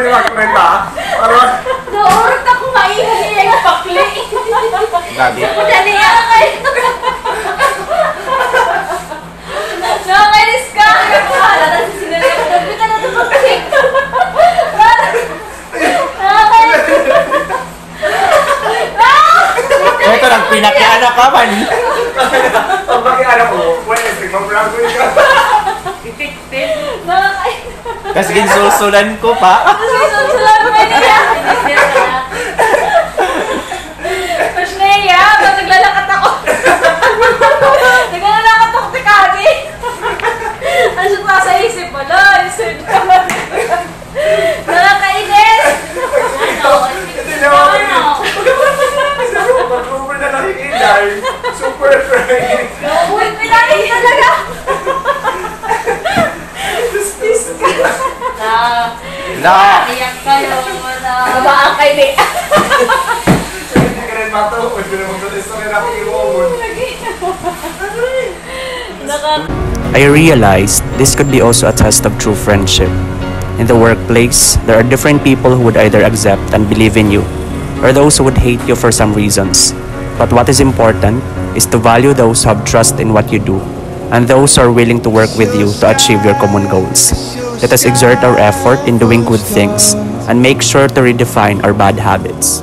pwede magkwenta. Parang... Naurot ako maihi ang pakli. Gabi. Dali ako kayo. Nakakainis ka! Nakakala na si Sinelio. Dapat ka na ito pag-check. Ito lang, pinakiano ka man. Ang pakiano ko, pwede, magbrang ko kasi ginsusulan ko pa. Susunod mo niya. Mas Nea, ba't naglalakat ako? Naglalakad ako kay Kagi. Ano siya pa sa isip mo? Lo, isip ko. Nakakainis. Ano? Ito na ako. Super friend. Uy, pinahin talaga. Hindi naman ito sa rin ako i-over. I realized this could be also a test of true friendship. In the workplace, there are different people who would either accept and believe in you, or those who would hate you for some reasons. But what is important is to value those who have trust in what you do, and those who are willing to work with you to achieve your common goals. Let us exert our effort in doing good things, and make sure to redefine our bad habits.